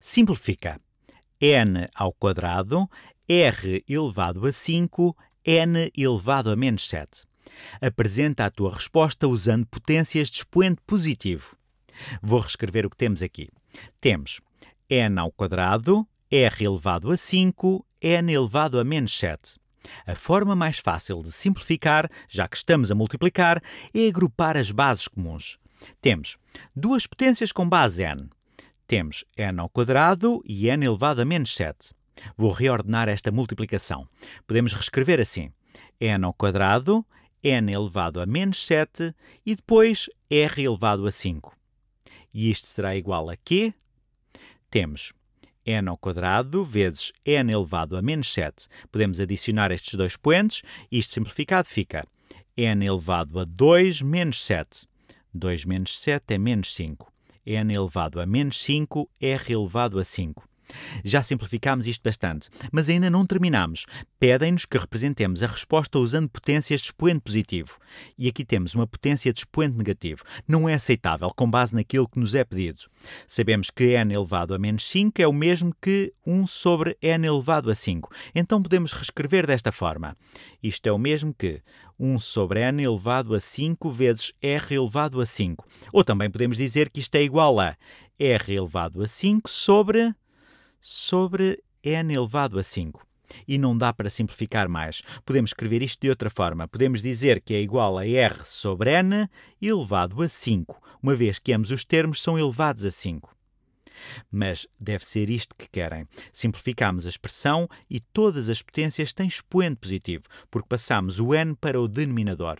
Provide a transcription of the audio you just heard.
Simplifica. n ao quadrado, r elevado a 5, n elevado a menos 7. Apresenta a tua resposta usando potências de expoente positivo. Vou reescrever o que temos aqui. Temos n ao quadrado, r elevado a 5, n elevado a menos 7. A forma mais fácil de simplificar, já que estamos a multiplicar, é agrupar as bases comuns. Temos duas potências com base n. Temos n ao quadrado e n elevado a menos 7. Vou reordenar esta multiplicação. Podemos reescrever assim: n ao quadrado, n elevado a menos 7 e depois r elevado a 5. E isto será igual a quê? Temos n ao quadrado vezes n elevado a menos 7. Podemos adicionar estes dois poentes isto simplificado fica n elevado a 2 menos 7. 2 menos 7 é menos 5. N elevado a menos 5, r elevado a 5. Já simplificámos isto bastante, mas ainda não terminamos. Pedem-nos que representemos a resposta usando potências de expoente positivo. E aqui temos uma potência de expoente negativo. Não é aceitável com base naquilo que nos é pedido. Sabemos que n elevado a menos 5 é o mesmo que 1 sobre n elevado a 5. Então podemos reescrever desta forma. Isto é o mesmo que 1 sobre n elevado a 5 vezes r elevado a 5. Ou também podemos dizer que isto é igual a r elevado a 5 sobre sobre n elevado a 5. E não dá para simplificar mais. Podemos escrever isto de outra forma. Podemos dizer que é igual a r sobre n elevado a 5, uma vez que ambos os termos são elevados a 5. Mas deve ser isto que querem. Simplificamos a expressão e todas as potências têm expoente positivo, porque passamos o n para o denominador.